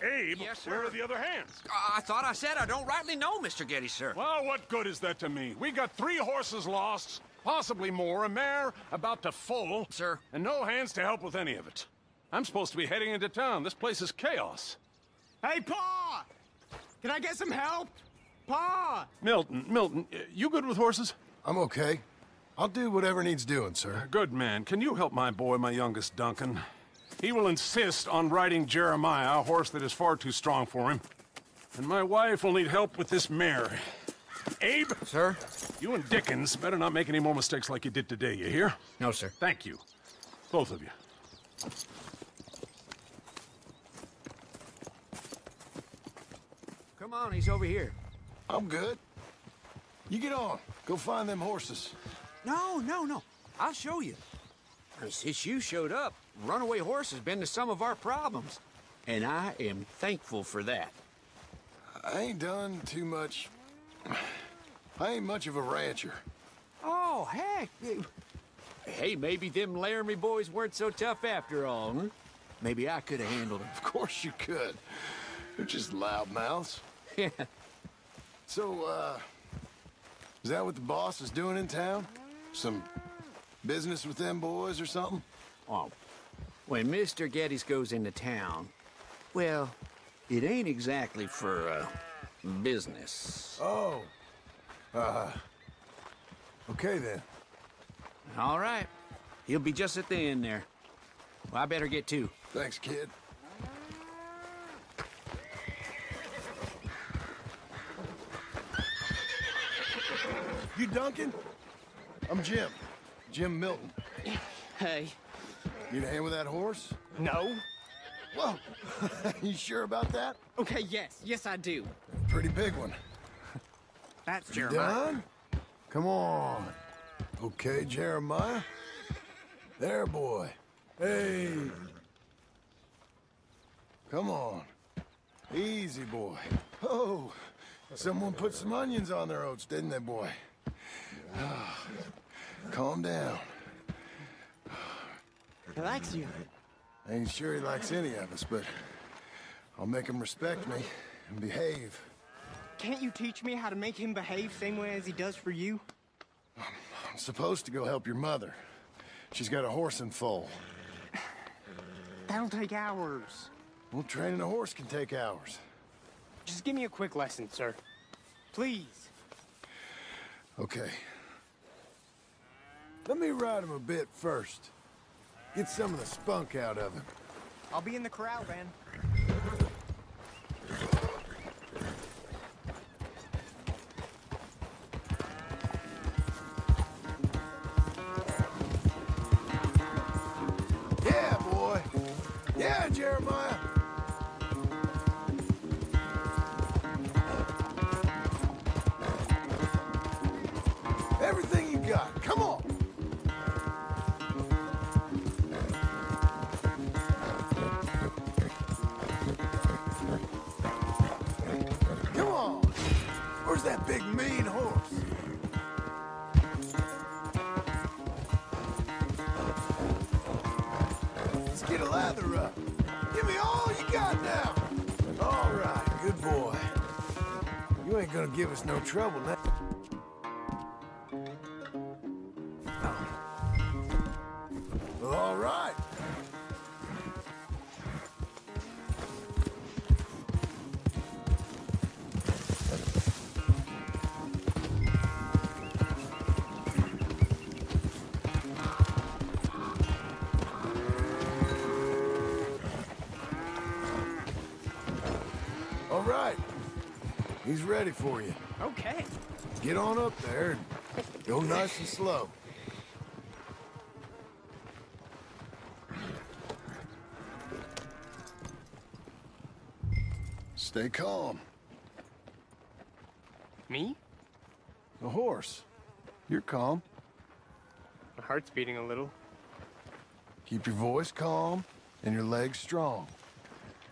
head, Abe. Yes. Where are the other hands? Uh, I thought I said I don't rightly know, Mr. Geddes, sir. Well, what good is that to me? We got three horses lost, possibly more, a mare about to foal. Sir. And no hands to help with any of it. I'm supposed to be heading into town. This place is chaos. Hey, Pa! Can I get some help? Pa! Milton, Milton, uh, you good with horses? I'm okay. I'll do whatever needs doing, sir. Good man. Can you help my boy, my youngest Duncan? He will insist on riding Jeremiah, a horse that is far too strong for him. And my wife will need help with this mare. Abe, Sir? you and Dickens better not make any more mistakes like you did today, you hear? No, sir. Thank you. Both of you. Come on, he's over here. I'm good. You get on. Go find them horses. No, no, no. I'll show you. Since you showed up, runaway horse has been to some of our problems. And I am thankful for that. I ain't done too much. I ain't much of a rancher. Oh, heck. Hey, maybe them Laramie boys weren't so tough after all, huh? Maybe I could have handled them. Of course you could. They're just loudmouths. Yeah. So, uh, is that what the boss is doing in town? Some business with them boys or something? Oh, when Mr. Geddes goes into town, well, it ain't exactly for, uh, business. Oh. Uh, okay then. All right. He'll be just at the end there. Well, I better get to. Thanks, kid. You Duncan? I'm Jim. Jim Milton. Hey. Need a hand with that horse? No? Whoa. you sure about that? Okay, yes. Yes, I do. Pretty big one. That's You Jeremiah. done? Come on. Okay, Jeremiah. There, boy. Hey. Come on. Easy, boy. Oh, someone put some onions on their oats, didn't they, boy? Ah, Calm down. He likes you. I ain't sure he likes any of us, but I'll make him respect me and behave. Can't you teach me how to make him behave same way as he does for you? I'm supposed to go help your mother. She's got a horse and foal. That'll take hours. Well, training a horse can take hours. Just give me a quick lesson, sir. Please. Okay. Let me ride him a bit first. Get some of the spunk out of him. I'll be in the corral, man. Yeah, boy. Yeah, Jeremiah. Everything you got. Come on. Big mean horse? Let's get a lather up. Give me all you got now. All right, good boy. You ain't gonna give us no trouble now. Right. He's ready for you. Okay. Get on up there and go nice and slow. Stay calm. Me? The horse. You're calm. My heart's beating a little. Keep your voice calm and your legs strong.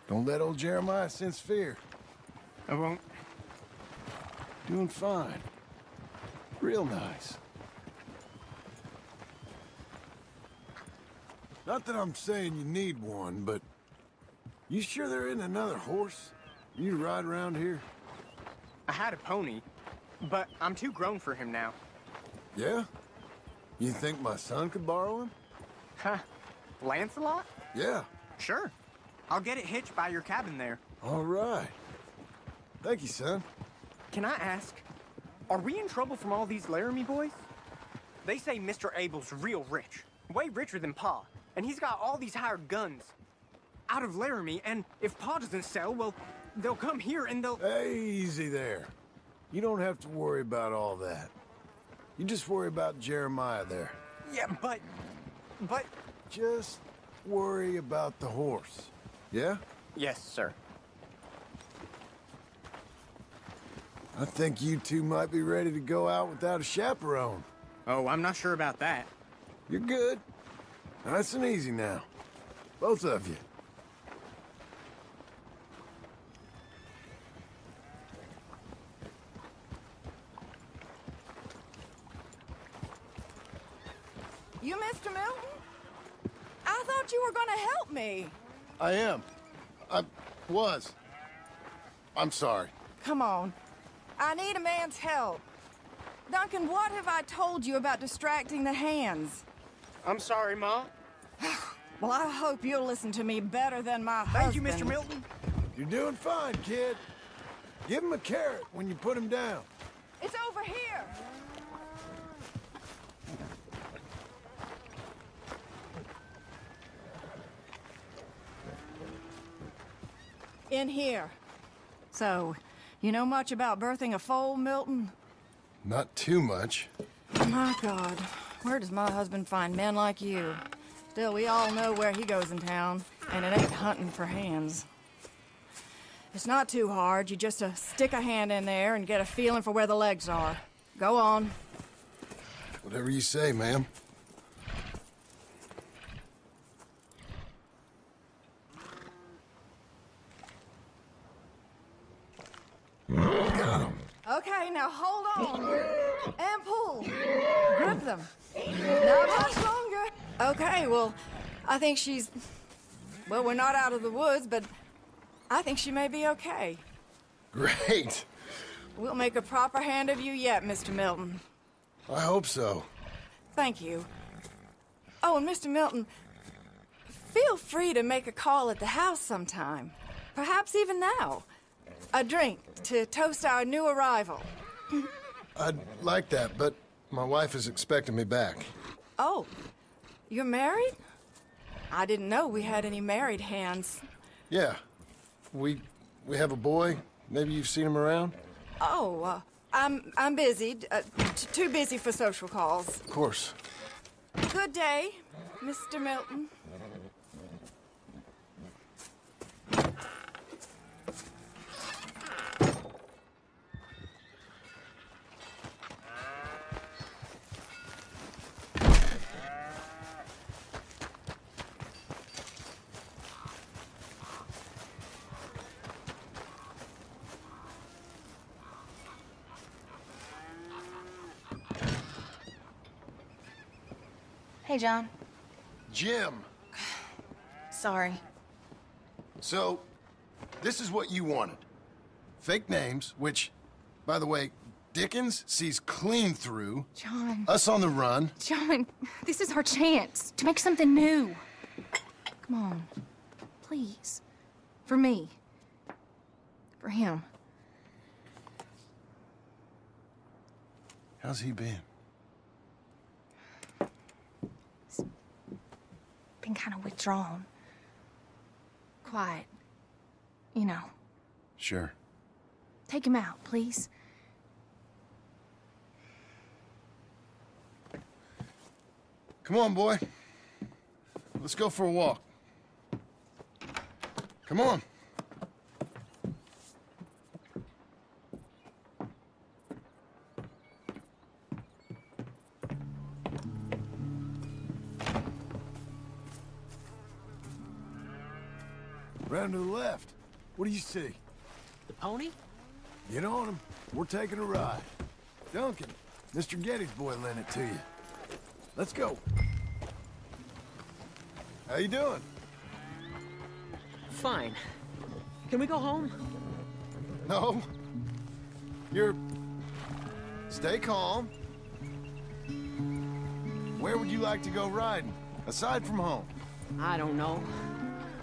Don't let old Jeremiah sense fear. I won't. Doing fine. Real nice. Not that I'm saying you need one, but You sure there isn't another horse? You ride around here? I had a pony, but I'm too grown for him now. Yeah? You think my son could borrow him? Huh? Lancelot? Yeah. Sure. I'll get it hitched by your cabin there. All right. Thank you, son. Can I ask, are we in trouble from all these Laramie boys? They say Mr. Abel's real rich, way richer than Pa, and he's got all these hired guns out of Laramie, and if Pa doesn't sell, well, they'll come here and they'll... Easy there. You don't have to worry about all that. You just worry about Jeremiah there. Yeah, but... but... Just worry about the horse. Yeah? Yes, sir. I think you two might be ready to go out without a chaperone. Oh, I'm not sure about that. You're good. Nice and easy now. Both of you. You, Mr. Milton? I thought you were gonna help me. I am. I was. I'm sorry. Come on. I need a man's help. Duncan, what have I told you about distracting the hands? I'm sorry, Ma. Well, I hope you'll listen to me better than my Thank you. Mr. Milton. You're doing fine, kid. Give him a carrot when you put him down. It's over here. In here. So, you know much about birthing a foal, Milton? Not too much. My God, where does my husband find men like you? Still, we all know where he goes in town, and it ain't hunting for hands. It's not too hard. You just uh, stick a hand in there and get a feeling for where the legs are. Go on. Whatever you say, ma'am. Okay, now hold on. And pull. Grip them. Not much longer. Okay, well, I think she's. Well, we're not out of the woods, but I think she may be okay. Great. We'll make a proper hand of you yet, Mr. Milton. I hope so. Thank you. Oh, and Mr. Milton, feel free to make a call at the house sometime. Perhaps even now. A drink to toast our new arrival. I'd like that, but my wife is expecting me back. Oh, you're married? I didn't know we had any married hands. Yeah. We we have a boy. Maybe you've seen him around? Oh, uh, I'm I'm busy. Uh, too busy for social calls. Of course. Good day, Mr. Milton. Hey, John. Jim. Sorry. So, this is what you wanted. Fake names, which, by the way, Dickens sees clean through. John. Us on the run. John, this is our chance to make something new. Come on. Please. For me. For him. How's he been? Been kind of withdrawn. Quiet. You know. Sure. Take him out, please. Come on, boy. Let's go for a walk. Come on. Round to the left. What do you see? The pony? Get on him. We're taking a ride. Duncan, Mr. Geddes' boy lent it to you. Let's go. How you doing? Fine. Can we go home? No. You're... Stay calm. Where would you like to go riding, aside from home? I don't know.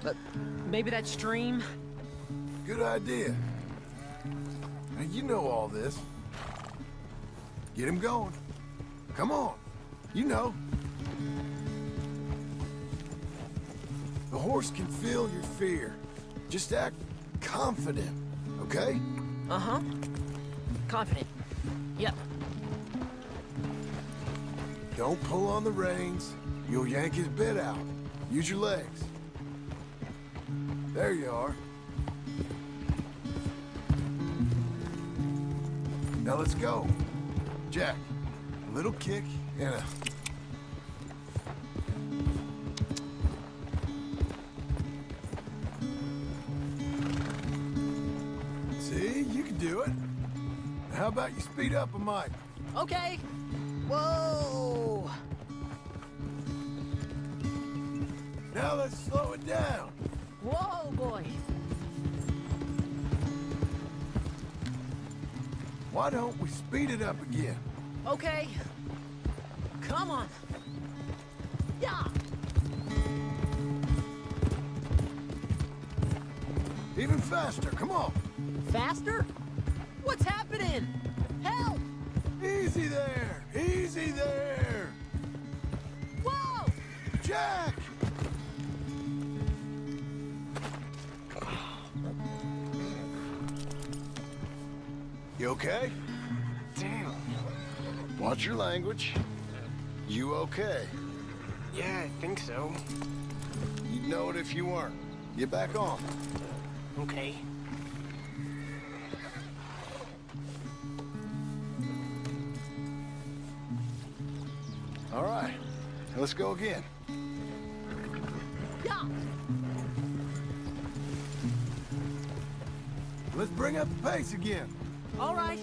But maybe that stream? Good idea. Now, you know all this. Get him going. Come on. You know. The horse can feel your fear. Just act confident, okay? Uh-huh. Confident. Yep. Don't pull on the reins. You'll yank his bit out. Use your legs. There you are. Now let's go. Jack, a little kick and a... See, you can do it. How about you speed up a mite? Okay. Whoa! Now let's slow it down. Whoa, boy! Why don't we speed it up again? Okay. Come on. Yeah! Even faster, come on. Faster? What's happening? Help! Easy there, easy there. Whoa! Jack! Okay? Damn. Watch your language. You okay? Yeah, I think so. You'd know it if you weren't. Get back on. Okay. All right, let's go again. Yeah! Let's bring up the pace again. All right.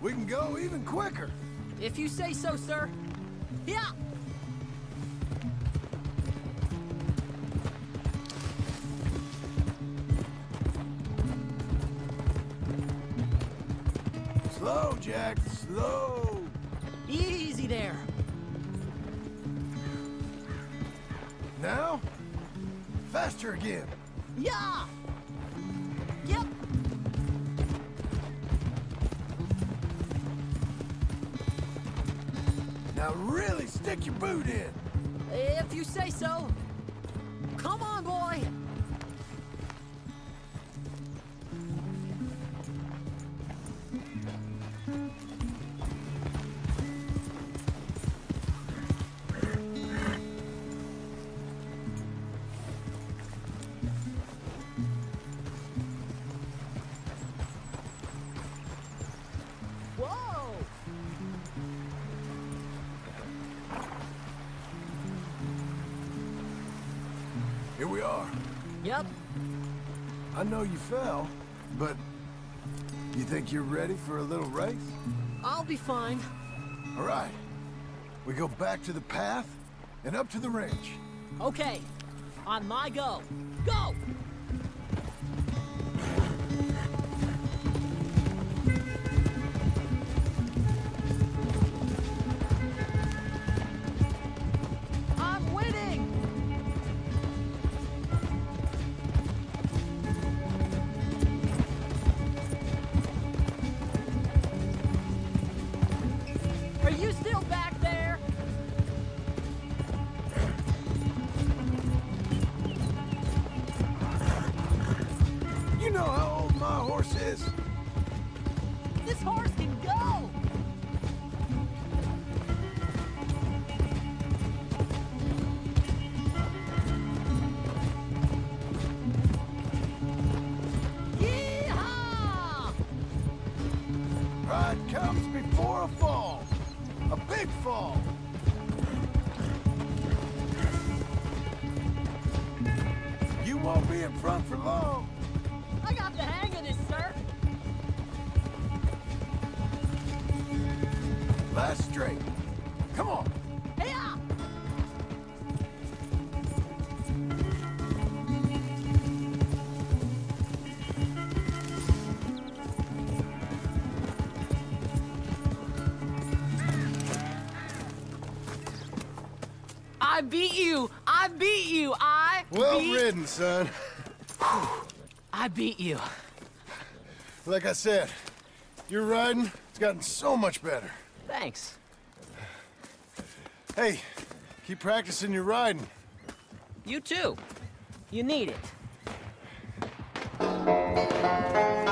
We can go even quicker. If you say so, sir. Yeah! Slow, Jack, slow. Easy there. Now, faster again. Yeah! Yep! Now really stick your boot in. If you say so. We are. Yep. I know you fell, but you think you're ready for a little race? I'll be fine. All right. We go back to the path and up to the range. Okay. On my go. Go! Are you still back there? You know how old my horse is? This horse can go! Yeehaw! Pride comes before a fall. A big fall. You won't be in front for long. I got the hang of this, sir. Last straight. Come on. I beat you! I beat you! I Well beat... ridden, son. I beat you. Like I said, your riding, it's gotten so much better. Thanks. Hey, keep practicing your riding. You too. You need it.